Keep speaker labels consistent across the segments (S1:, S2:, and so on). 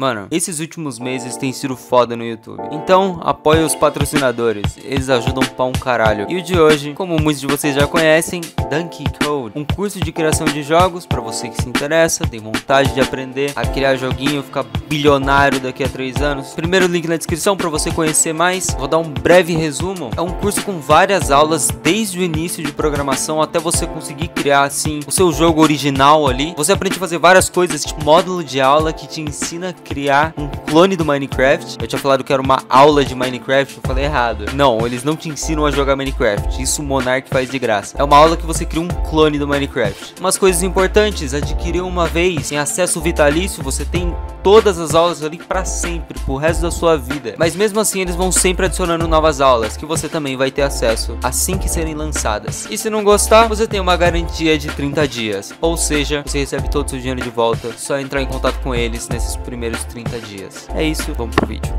S1: Mano, esses últimos meses tem sido foda no YouTube. Então, apoie os patrocinadores. Eles ajudam pra um caralho. E o de hoje, como muitos de vocês já conhecem, Donkey Code. Um curso de criação de jogos para você que se interessa, tem vontade de aprender a criar joguinho, ficar bilionário daqui a 3 anos. Primeiro link na descrição para você conhecer mais. Vou dar um breve resumo. É um curso com várias aulas desde o início de programação até você conseguir criar assim o seu jogo original ali. Você aprende a fazer várias coisas, tipo módulo de aula que te ensina a criar um clone do Minecraft. Eu tinha falado que era uma aula de Minecraft, eu falei errado. Não, eles não te ensinam a jogar Minecraft. Isso o Monark faz de graça. É uma aula que você cria um clone do Minecraft. Umas coisas importantes, adquirir uma vez, em acesso vitalício, você tem todas as aulas ali para sempre, pro resto da sua vida. Mas mesmo assim, eles vão sempre adicionando novas aulas, que você também vai ter acesso assim que serem lançadas. E se não gostar, você tem uma garantia de 30 dias. Ou seja, você recebe todo o seu dinheiro de volta, só entrar em contato com eles nesses primeiros 30 dias. É isso, vamos pro vídeo.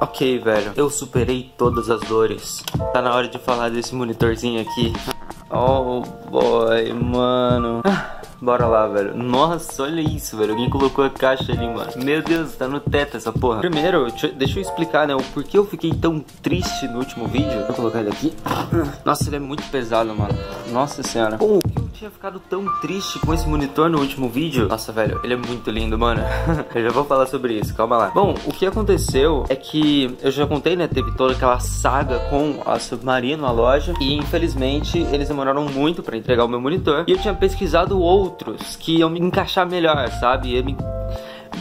S1: Ok, velho, eu superei todas as dores. Tá na hora de falar desse monitorzinho aqui. Oh boy, mano. Bora lá, velho. Nossa, olha isso, velho. Alguém colocou a caixa ali, mano. Meu Deus, tá no teto essa porra. Primeiro, deixa eu explicar, né? O porquê eu fiquei tão triste no último vídeo. Vou colocar ele aqui. Nossa, ele é muito pesado, mano. Nossa senhora. Tinha ficado tão triste com esse monitor no último vídeo. Nossa, velho, ele é muito lindo, mano. eu já vou falar sobre isso, calma lá. Bom, o que aconteceu é que eu já contei, né? Teve toda aquela saga com a Submarino, a loja. E infelizmente eles demoraram muito pra entregar o meu monitor. E eu tinha pesquisado outro outros que iam me encaixar melhor, sabe? Me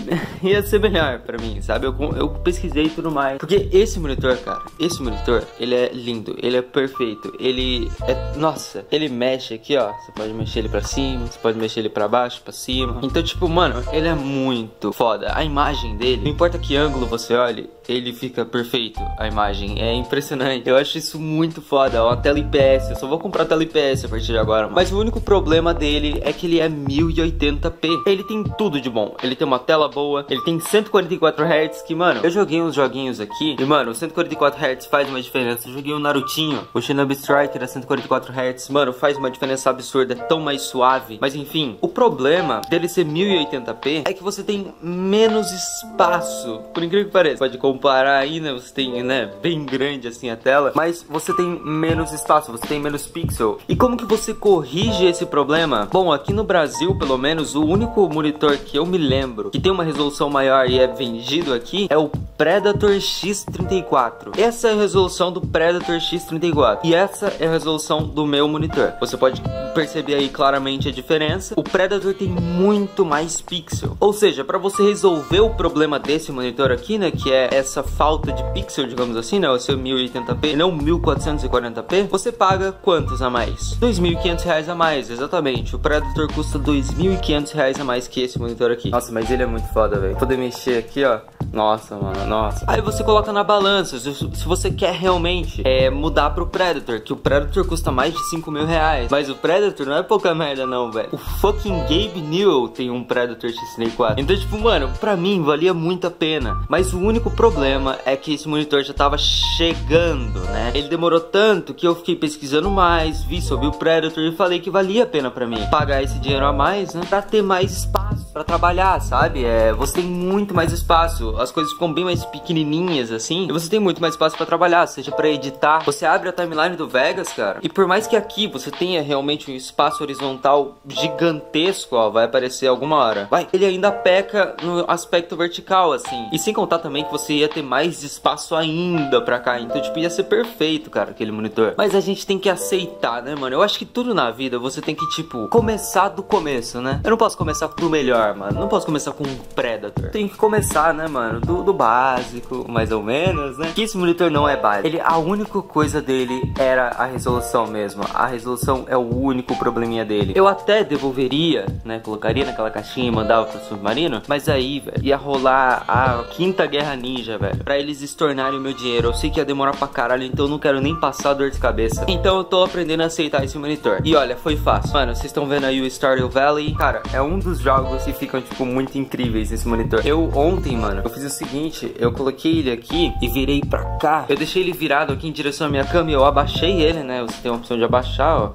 S1: ia ser melhor pra mim, sabe? Eu, eu pesquisei e tudo mais. Porque esse monitor, cara, esse monitor, ele é lindo, ele é perfeito. Ele é. Nossa, ele mexe aqui, ó. Você pode mexer ele pra cima, você pode mexer ele pra baixo, pra cima. Então, tipo, mano, ele é muito foda. A imagem dele, não importa que ângulo você olhe, ele fica perfeito. A imagem é impressionante. Eu acho isso muito foda. Ó, a tela IPS. Eu só vou comprar a tela IPS a partir de agora. Mano. Mas o único problema dele é que ele é 1080p. Ele tem tudo de bom. Ele tem uma tela boa. Ele tem 144 Hz. Que, mano, eu joguei uns joguinhos aqui. E, mano, 144 Hz faz uma diferença. Eu joguei um Narutinho. O Shinobi Striker a 144 Hz. Mano, faz uma diferença absurda. É tão mais suave. Mas, enfim, o problema dele ser 1080p é que você tem menos espaço. Por incrível que pareça. Pode comparar aí, né, você tem, né, bem grande assim a tela, mas você tem menos espaço, você tem menos pixel. E como que você corrige esse problema? Bom, aqui no Brasil, pelo menos, o único monitor que eu me lembro que tem uma resolução maior e é vendido aqui é o Predator X34. Essa é a resolução do Predator X34 e essa é a resolução do meu monitor. Você pode perceber aí claramente a diferença. O Predator tem muito mais pixel. Ou seja, para você resolver o problema desse monitor aqui, né, que é essa falta de pixel, digamos assim, né, o seu 1080p e não 1440p, você paga quantos a mais? 2.500 reais a mais, exatamente. O Predator custa 2.500 reais a mais que esse monitor aqui. Nossa, mas ele é muito foda, velho. Poder mexer aqui, ó. Nossa, mano, nossa. Aí você coloca na balança, se, você quer realmente é, mudar pro Predator, que o Predator custa mais de 5 mil reais. Mas o Predator não é pouca merda não, velho. O fucking Gabe Newell tem um Predator X4. Então, tipo, mano, pra mim valia muito a pena. Mas o único problema é que esse monitor já tava chegando, né? Ele demorou tanto que eu fiquei pesquisando mais, vi sobre o Predator e falei que valia a pena pra mim pagar esse dinheiro a mais, né? Pra ter mais espaço para trabalhar, sabe? É, você tem muito mais espaço, as coisas ficam bem mais pequenininhas assim, e você tem muito mais espaço para trabalhar, seja para editar. Você abre a timeline do Vegas, cara, e por mais que aqui você tenha realmente um espaço horizontal gigantesco, ó, vai aparecer alguma hora. Vai, ele ainda peca no aspecto vertical assim. E sem contar também que você ia ter mais espaço ainda para cá, então tipo ia ser perfeito, cara, aquele monitor. Mas a gente tem que aceitar, né, mano? Eu acho que tudo na vida você tem que tipo começar do começo, né? Eu não posso começar pro melhor mano. Não posso começar com Predator. Tem que começar, né, mano? Do, do básico, mais ou menos, né? Que esse monitor não é básico. Ele, a única coisa dele era a resolução mesmo. A resolução é o único probleminha dele. Eu até devolveria, né? Colocaria naquela caixinha e mandava pro submarino. Mas aí, velho, ia rolar a quinta guerra ninja, velho. Pra eles estornarem o meu dinheiro. Eu sei que ia demorar pra caralho, então eu não quero nem passar dor de cabeça. Então eu tô aprendendo a aceitar esse monitor. E olha, foi fácil. Mano, vocês estão vendo aí o Stardew Valley. Cara, é um dos jogos que ficam, tipo, muito incríveis nesse monitor. Eu ontem, mano, eu fiz o seguinte, eu coloquei ele aqui e virei pra cá. Eu deixei ele virado aqui em direção à minha cama e eu abaixei ele, né? Você tem a opção de abaixar, ó.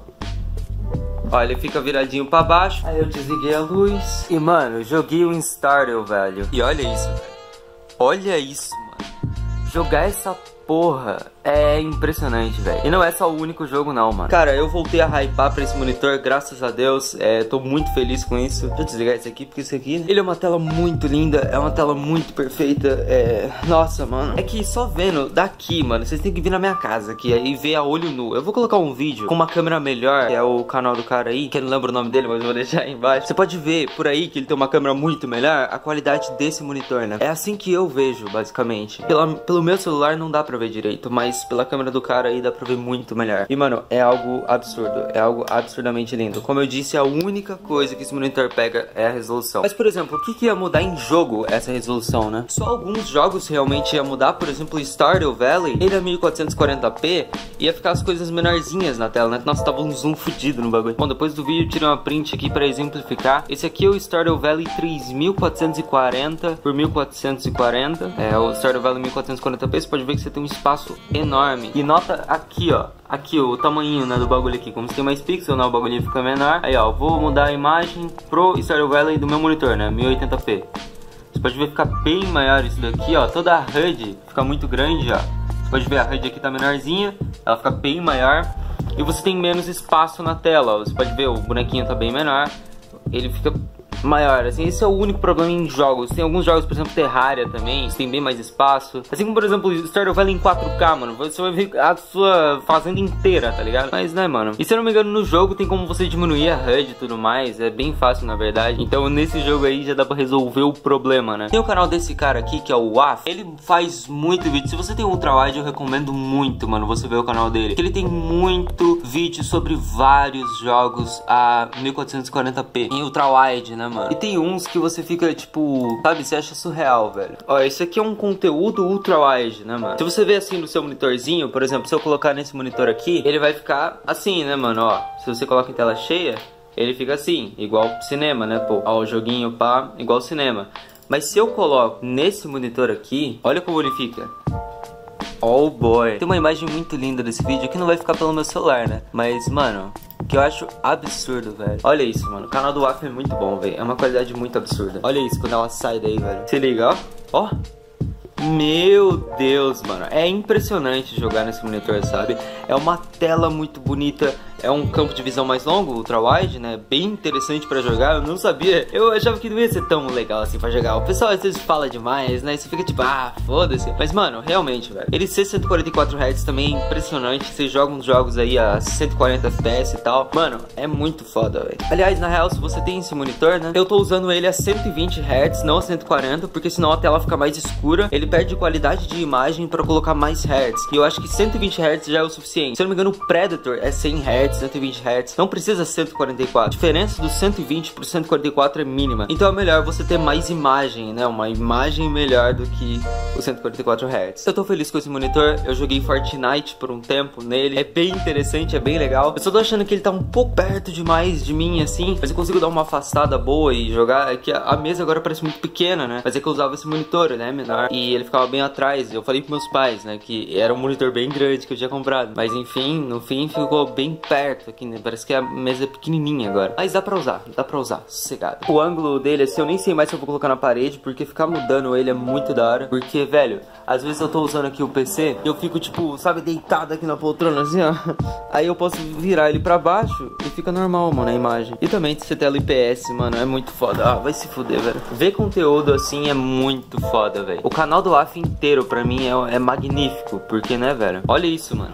S1: Ó, ele fica viradinho pra baixo. Aí eu desliguei a luz. E, mano, joguei o Stardew, velho. E olha isso, velho. Olha isso, mano. Jogar essa porra é impressionante, velho. E não é só o único jogo, não, mano. Cara, eu voltei a hypar pra esse monitor, graças a Deus. É, tô muito feliz com isso. Deixa eu desligar esse aqui, porque esse aqui... Ele é uma tela muito linda, é uma tela muito perfeita. É... Nossa, mano. É que só vendo daqui, mano, vocês têm que vir na minha casa aqui e ver a olho nu. Eu vou colocar um vídeo com uma câmera melhor, que é o canal do cara aí, que eu não lembro o nome dele, mas vou deixar aí embaixo. Você pode ver por aí que ele tem uma câmera muito melhor, a qualidade desse monitor, né? É assim que eu vejo, basicamente. Pela, pelo meu celular não dá pra ver direito, mas pela câmera do cara aí dá pra ver muito melhor. E, mano, é algo absurdo. É algo absurdamente lindo. Como eu disse, a única coisa que esse monitor pega é a resolução. Mas, por exemplo, o que, que ia mudar em jogo essa resolução, né? Só alguns jogos realmente ia mudar. Por exemplo, Stardew Valley, ele é 1440p, ia ficar as coisas menorzinhas na tela, né? Nossa, tava um zoom fudido no bagulho. Bom, depois do vídeo, tirei uma print aqui pra exemplificar. Esse aqui é o Stardew Valley 3440 por 1440. É, o Stardew Valley 1440p, você pode ver que você tem um espaço enorme. E nota aqui, ó. Aqui, o tamanho, né, do bagulho aqui. Como se tem mais pixel, né, o bagulho fica menor. Aí, ó, vou mudar a imagem pro Stardew Valley do meu monitor, né, 1080p. Você pode ver ficar bem maior isso daqui, ó. Toda a HUD fica muito grande, ó. Você pode ver a HUD aqui tá menorzinha, ela fica bem maior. E você tem menos espaço na tela, ó. Você pode ver, o bonequinho tá bem menor. Ele fica maior, assim, esse é o único problema em jogos. Tem alguns jogos, por exemplo, Terraria também, tem bem mais espaço. Assim como, por exemplo, Stardew Valley em 4K, mano, você vai ver a sua fazenda inteira, tá ligado? Mas, né, mano. E se eu não me engano, no jogo tem como você diminuir a HUD e tudo mais, é bem fácil, na verdade. Então, nesse jogo aí já dá pra resolver o problema, né? Tem o canal desse cara aqui, que é o WAF, ele faz muito vídeo. Se você tem Ultra Wide, eu recomendo muito, mano, você ver o canal dele. Ele tem muito vídeo sobre vários jogos a 1440p em Ultra Wide, né, mano? E tem uns que você fica, tipo, sabe, você acha surreal, velho. Ó, esse aqui é um conteúdo ultra wide, né, mano? Se você ver assim no seu monitorzinho, por exemplo, se eu colocar nesse monitor aqui, ele vai ficar assim, né, mano? Ó, se você coloca em tela cheia, ele fica assim, igual cinema, né, pô? Ó, o joguinho, pá, igual cinema. Mas se eu coloco nesse monitor aqui, olha como ele fica. Oh boy. Tem uma imagem muito linda desse vídeo que não vai ficar pelo meu celular, né? Mas, mano, que eu acho absurdo, velho. Olha isso, mano. O canal do Waff é muito bom, velho. É uma qualidade muito absurda. Olha isso quando ela sai daí, velho. Se liga, ó. Ó. Meu Deus, mano. É impressionante jogar nesse monitor, sabe? É uma tela muito bonita é um campo de visão mais longo, ultra wide, né? Bem interessante para jogar. Eu não sabia. Eu achava que não ia ser tão legal assim para jogar. O pessoal às vezes fala demais, né? Você fica tipo, ah, foda-se. Mas mano, realmente, velho. Ele ser 144 Hz também é impressionante. Você joga uns jogos aí a 140 FPS e tal. Mano, é muito foda, velho. Aliás, na real, se você tem esse monitor, né? Eu tô usando ele a 120 Hz, não a 140, porque senão a tela fica mais escura. Ele perde qualidade de imagem para colocar mais Hz. E eu acho que 120 Hz já é o suficiente. Se eu não me engano, o Predator é 100 Hz 120 Hz, não precisa 144. A diferença do 120 para 144 é mínima. Então é melhor você ter mais imagem, né? Uma imagem melhor do que o 144 Hz. Eu tô feliz com esse monitor. Eu joguei Fortnite por um tempo nele. É bem interessante, é bem legal. Eu só tô achando que ele tá um pouco perto demais de mim, assim. Mas eu consigo dar uma afastada boa e jogar. É que a mesa agora parece muito pequena, né? Mas é que eu usava esse monitor, né? Menor. E ele ficava bem atrás. Eu falei pros meus pais, né? Que era um monitor bem grande que eu tinha comprado. Mas enfim, no fim ficou bem perto perto aqui, né? Parece que a mesa é pequenininha agora. Mas dá pra usar, dá pra usar, sossegado. O ângulo dele, assim, eu nem sei mais se eu vou colocar na parede, porque ficar mudando ele é muito da hora. Porque, velho, às vezes eu tô usando aqui o PC e eu fico, tipo, sabe, deitado aqui na poltrona, assim, ó. Aí eu posso virar ele pra baixo e fica normal, mano, a imagem. E também se tela IPS, mano, é muito foda. Ah, vai se fuder, velho. Ver conteúdo assim é muito foda, velho. O canal do AF inteiro, pra mim, é, é magnífico. Porque, né, velho? Olha isso, mano.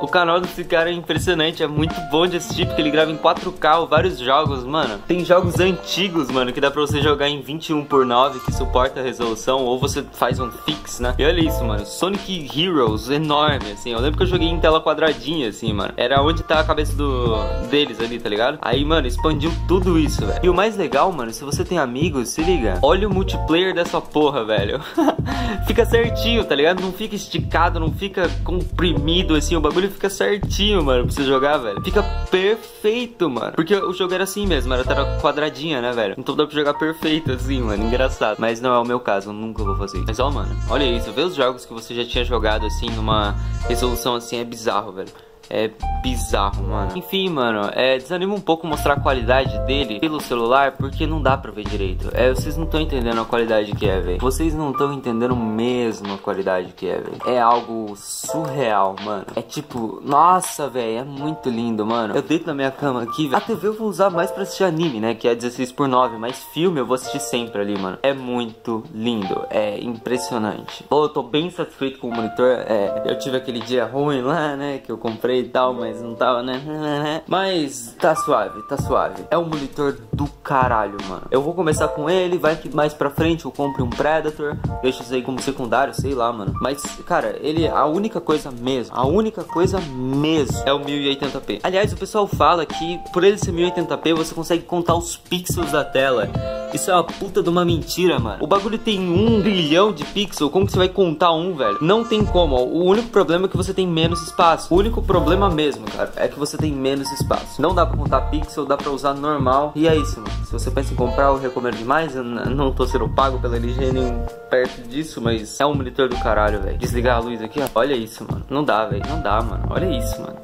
S1: O canal desse cara é impressionante, é muito bom de assistir porque ele grava em 4K vários jogos, mano. Tem jogos antigos, mano, que dá pra você jogar em 21 por 9 que suporta a resolução, ou você faz um fix, né? E olha isso, mano, Sonic Heroes, enorme, assim. Eu lembro que eu joguei em tela quadradinha, assim, mano. Era onde tá a cabeça do deles ali, tá ligado? Aí, mano, expandiu tudo isso, velho. E o mais legal, mano, se você tem amigos, se liga. Olha o multiplayer dessa porra, velho. fica certinho, tá ligado? Não fica esticado, não fica comprimido, assim, o bagulho fica certinho, mano, pra você jogar, velho. Fica perfeito, mano. Porque o jogo era assim mesmo, era tela quadradinha, né, velho? Então dá pra jogar perfeito, assim, mano. Engraçado. Mas não é o meu caso, eu nunca vou fazer. Mas ó, mano, olha isso. Vê os jogos que você já tinha jogado, assim, numa resolução assim, é bizarro, velho. É bizarro, mano. Enfim, mano, é, desanima um pouco mostrar a qualidade dele pelo celular, porque não dá pra ver direito. É, vocês não estão entendendo a qualidade que é, velho. Vocês não estão entendendo mesmo a qualidade que é, velho. É algo surreal, mano. É tipo, nossa, velho, é muito lindo, mano. Eu deito na minha cama aqui, velho. A TV eu vou usar mais pra assistir anime, né, que é 16 por 9, mas filme eu vou assistir sempre ali, mano. É muito lindo, é impressionante. Pô, eu tô bem satisfeito com o monitor. É, eu tive aquele dia ruim lá, né, que eu comprei e tal, mas não tava, né? Mas tá suave, tá suave. É um monitor do caralho, mano. Eu vou começar com ele, vai que mais pra frente eu compre um Predator, deixa isso aí como secundário, sei lá, mano. Mas, cara, ele, a única coisa mesmo, a única coisa mesmo é o 1080p. Aliás, o pessoal fala que por ele ser 1080p você consegue contar os pixels da tela. Isso é uma puta de uma mentira, mano. O bagulho tem um bilhão de pixels. Como que você vai contar um, velho? Não tem como. O único problema é que você tem menos espaço. O único problema mesmo, cara, é que você tem menos espaço. Não dá pra contar pixel, dá pra usar normal. E é isso, mano. Se você pensa em comprar, eu recomendo demais. Eu não tô sendo pago pela LG nem perto disso, mas é um monitor do caralho, velho. Desligar a luz aqui, ó. Olha isso, mano. Não dá, velho. Não dá, mano. Olha isso, mano.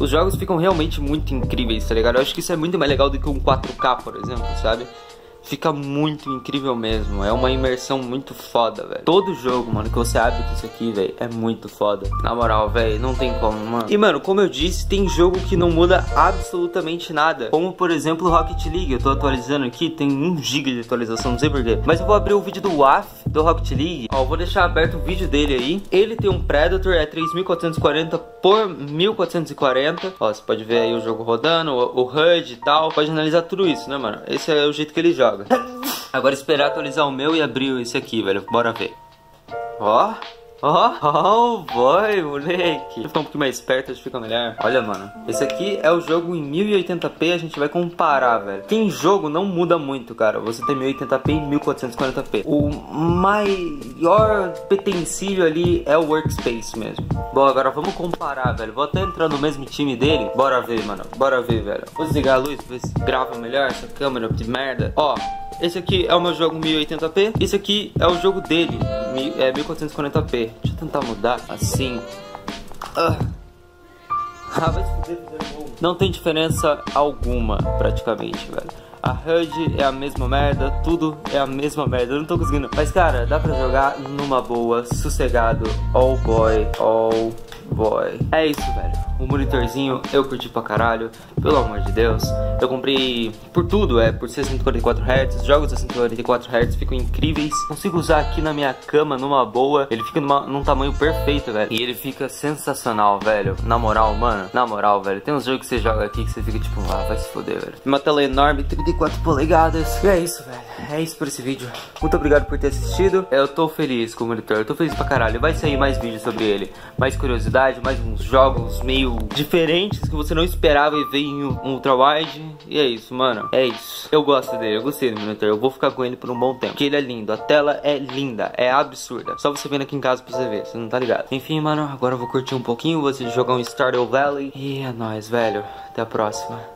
S1: Os jogos ficam realmente muito incríveis, tá ligado? Eu acho que isso é muito mais legal do que um 4K, por exemplo, sabe? Fica muito incrível mesmo. É uma imersão muito foda, velho. Todo jogo, mano, que você abre isso aqui, velho, é muito foda. Na moral, velho, não tem como, mano. E, mano, como eu disse, tem jogo que não muda absolutamente nada. Como, por exemplo, Rocket League. Eu tô atualizando aqui, tem 1 GB de atualização, não sei porquê. Mas eu vou abrir o vídeo do WAF, do Rocket League. Ó, eu vou deixar aberto o vídeo dele aí. Ele tem um Predator, é 3440 por 1440. Ó, você pode ver aí o jogo rodando, o, o HUD e tal. Pode analisar tudo isso, né, mano? Esse é o jeito que ele joga Agora esperar atualizar o meu e abrir esse aqui, velho. Bora ver. Ó. Ó, oh, boy, moleque. Ficar um pouquinho mais perto, que fica melhor. Olha, mano. Esse aqui é o jogo em 1080p, a gente vai comparar, velho. Tem jogo, não muda muito, cara. Você tem 1080p e 1440p. O maior petensível ali é o Workspace mesmo. Bom, agora vamos comparar, velho. Vou até entrar no mesmo time dele. Bora ver, mano. Bora ver, velho. Vou desligar a luz ver se grava melhor essa câmera de merda. Ó, esse aqui é o meu jogo 1080p. Esse aqui é o jogo dele, é 1440p. Deixa eu tentar mudar assim. Ah, ah vai se fuder, Não tem diferença alguma, praticamente, velho. A HUD é a mesma merda, tudo é a mesma merda. Eu não tô conseguindo. Mas, cara, dá pra jogar numa boa, sossegado. All boy, all boy. É isso, velho. O monitorzinho eu curti pra caralho, pelo amor de Deus. Eu comprei por tudo, é por 644 Hz. Jogos a 144 Hz ficam incríveis. Consigo usar aqui na minha cama numa boa. Ele fica numa, num tamanho perfeito, velho. E ele fica sensacional, velho. Na moral, mano. Na moral, velho. Tem uns jogos que você joga aqui que você fica tipo, ah, vai se foder, velho. Uma tela enorme, 34 polegadas. E é isso, velho. É isso por esse vídeo. Muito obrigado por ter assistido. Eu tô feliz com o monitor. Eu tô feliz pra caralho. Vai sair mais vídeos sobre ele. Mais curiosidade, mais uns jogos meio meio diferentes que você não esperava e ver em um ultra wide. E é isso, mano. É isso. Eu gosto dele, eu gostei do monitor. Eu vou ficar com ele por um bom tempo. Porque ele é lindo. A tela é linda, é absurda. Só você vendo aqui em casa pra você ver, você não tá ligado. Enfim, mano, agora eu vou curtir um pouquinho, vou jogar um Stardew Valley. E é nóis, velho. Até a próxima.